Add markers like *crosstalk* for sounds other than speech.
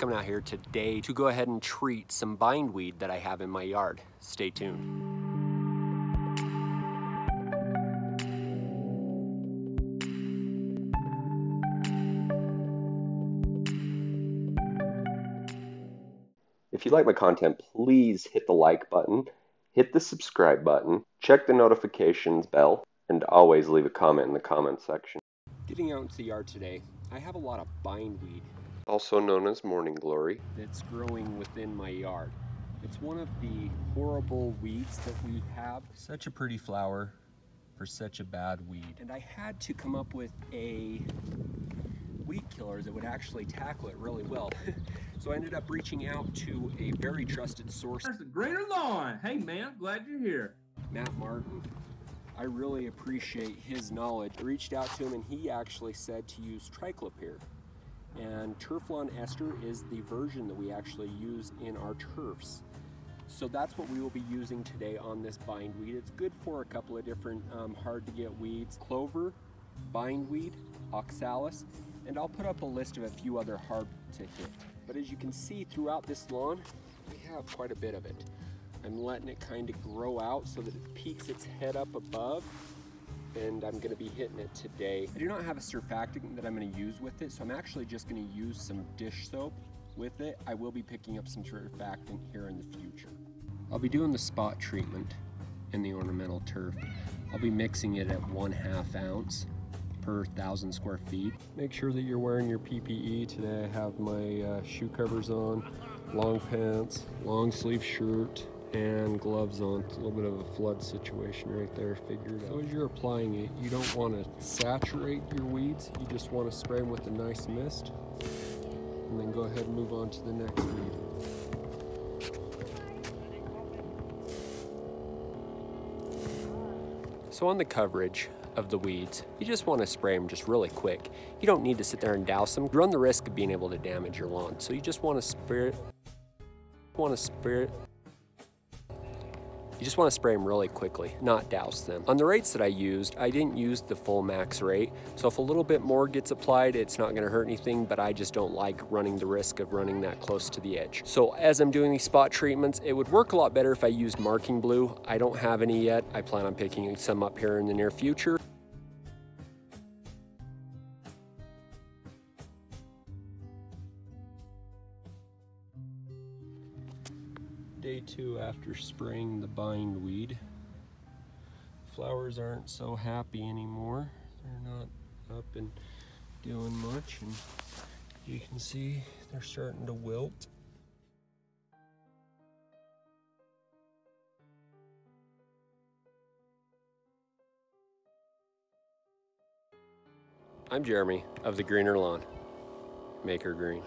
Coming out here today to go ahead and treat some bindweed that I have in my yard. Stay tuned. If you like my content, please hit the like button, hit the subscribe button, check the notifications bell, and always leave a comment in the comment section. Getting out into the yard today, I have a lot of bindweed also known as morning glory, that's growing within my yard. It's one of the horrible weeds that we have. Such a pretty flower for such a bad weed. And I had to come up with a weed killer that would actually tackle it really well. *laughs* so I ended up reaching out to a very trusted source. There's the Greener Lawn. Hey man, glad you're here. Matt Martin. I really appreciate his knowledge. I reached out to him and he actually said to use triclopyr. And Turflon ester is the version that we actually use in our turfs. So that's what we will be using today on this bindweed. It's good for a couple of different um, hard to get weeds. Clover, bindweed, oxalis, and I'll put up a list of a few other hard to hit. But as you can see throughout this lawn, we have quite a bit of it. I'm letting it kind of grow out so that it peaks its head up above and I'm gonna be hitting it today. I do not have a surfactant that I'm gonna use with it, so I'm actually just gonna use some dish soap with it. I will be picking up some surfactant here in the future. I'll be doing the spot treatment in the ornamental turf. I'll be mixing it at one half ounce per thousand square feet. Make sure that you're wearing your PPE. Today I have my uh, shoe covers on, long pants, long sleeve shirt, and gloves on. It's a little bit of a flood situation right there, figured So as you're applying it, you don't want to saturate your weeds. You just want to spray them with a nice mist. And then go ahead and move on to the next weed. So on the coverage of the weeds, you just want to spray them just really quick. You don't need to sit there and douse them. You run the risk of being able to damage your lawn. So you just want to spray it, want to spray it you just want to spray them really quickly, not douse them. On the rates that I used, I didn't use the full max rate. So if a little bit more gets applied, it's not going to hurt anything, but I just don't like running the risk of running that close to the edge. So as I'm doing these spot treatments, it would work a lot better if I used marking blue. I don't have any yet. I plan on picking some up here in the near future. Day two after spraying the bindweed. Flowers aren't so happy anymore. They're not up and doing much and you can see they're starting to wilt. I'm Jeremy of the Greener Lawn. Maker Green.